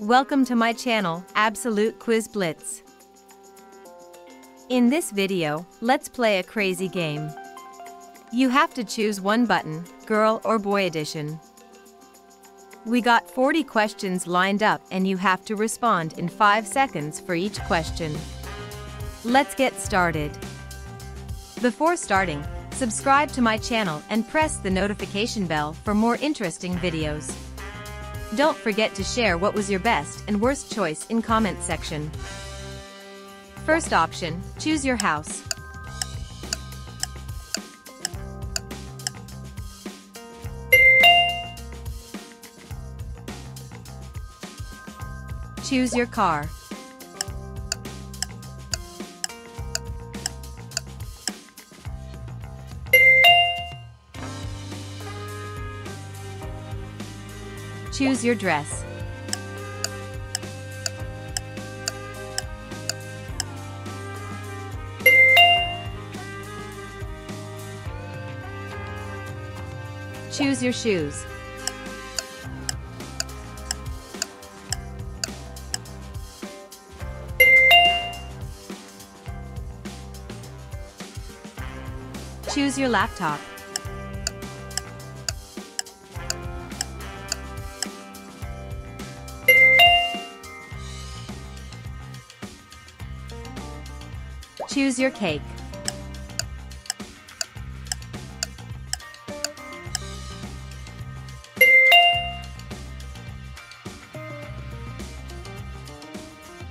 Welcome to my channel, Absolute Quiz Blitz. In this video, let's play a crazy game. You have to choose one button, girl or boy edition. We got 40 questions lined up and you have to respond in 5 seconds for each question. Let's get started. Before starting, subscribe to my channel and press the notification bell for more interesting videos. Don't forget to share what was your best and worst choice in comment section. First option, choose your house. Choose your car. Choose your dress. Choose your shoes. Choose your laptop. Choose your cake.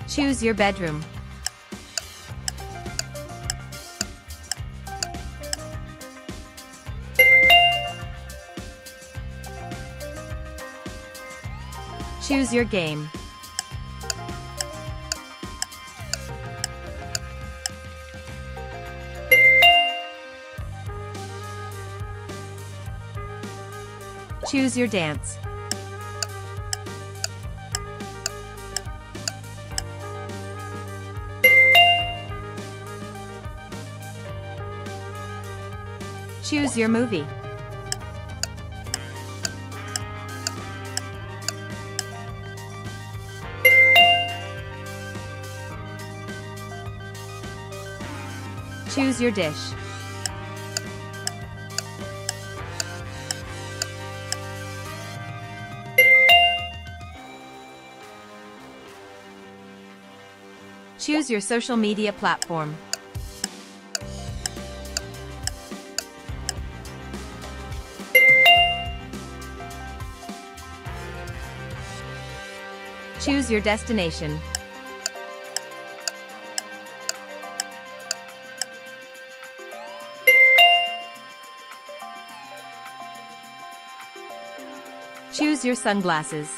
Choose your bedroom. Choose your game. Choose your dance. Choose your movie. Choose your dish. Choose your social media platform. Choose your destination. Choose your sunglasses.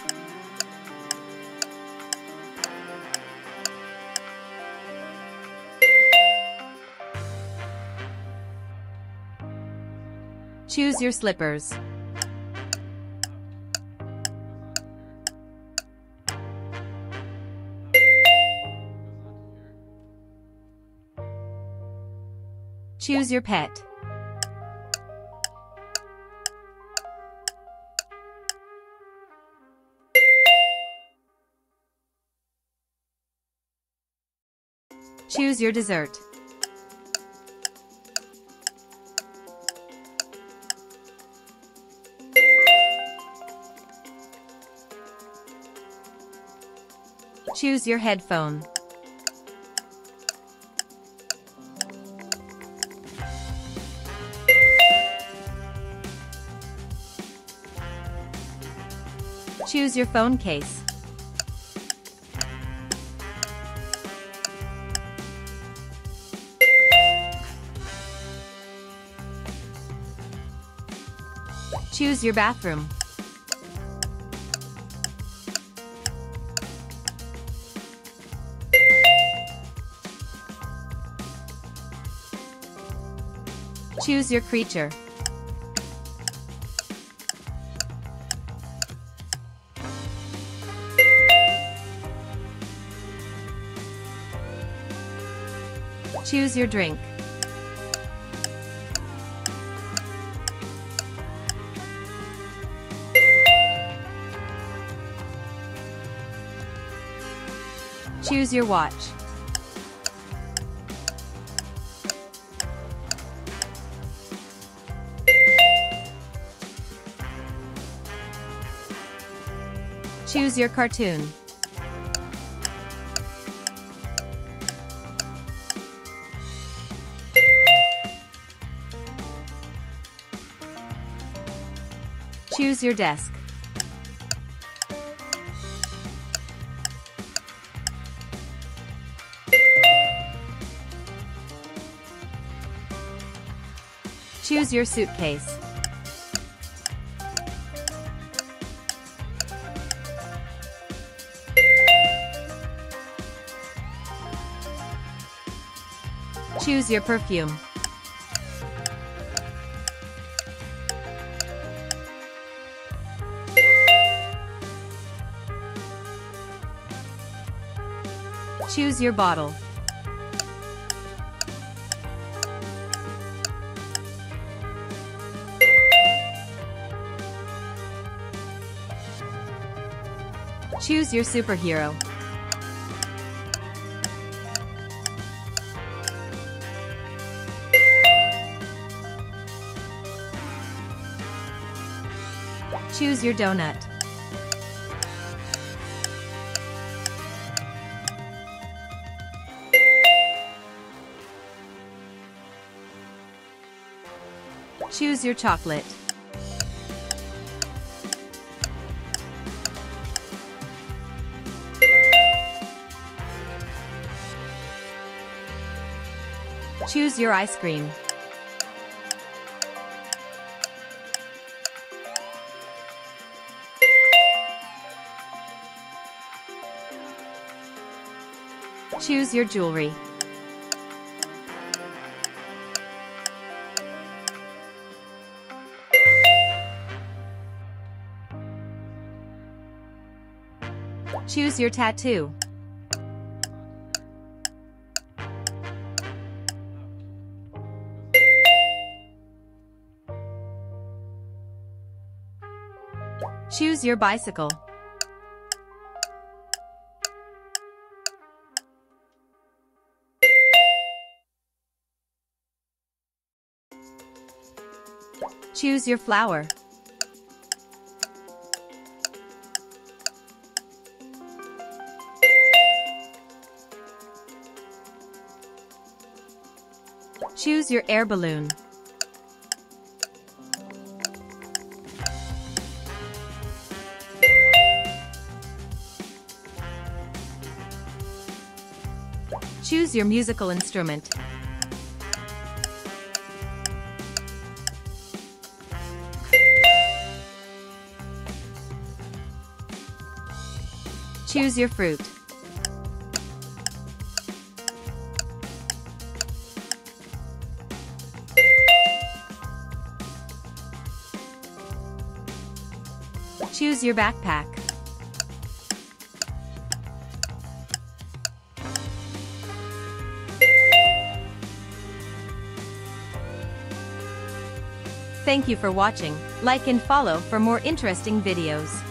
Choose your slippers. Choose your pet. Choose your dessert. Choose your headphone. Choose your phone case. Choose your bathroom. Choose your creature. Choose your drink. Choose your watch. Choose your cartoon. Choose your desk. Choose your suitcase. Choose your perfume. Choose your bottle. Choose your superhero. Choose your donut. Choose your chocolate. Choose your ice cream. Choose your jewelry. Choose your tattoo. Choose your bicycle. Choose your flower. Choose your air balloon. Choose your musical instrument. Choose your fruit. Choose your backpack. Thank you for watching. Like and follow for more interesting videos.